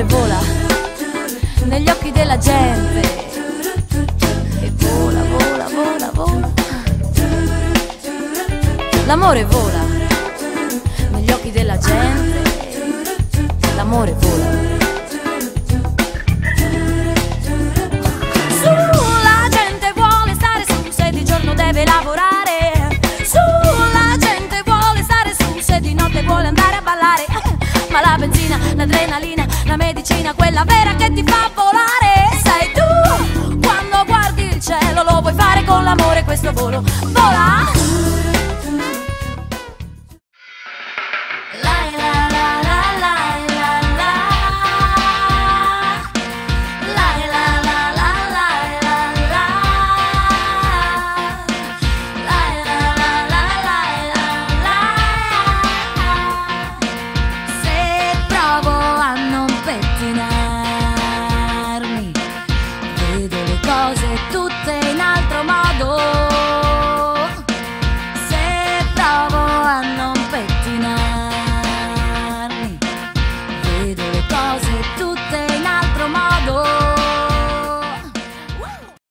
L'amore vola negli occhi della gente. E vola, vola, vola, vola. L'amore vola negli occhi della gente. L'amore vola. Su, la gente vuole stare su se di giorno deve lavorare. Su, la gente vuole stare su se di notte vuole andare a ballare. Ma la benzina, l'adrenalina, la medicina, quella vera che ti fa volare. Sei tu, quando guardi il cielo, lo puoi fare con l'amore, questo volo vola. tú te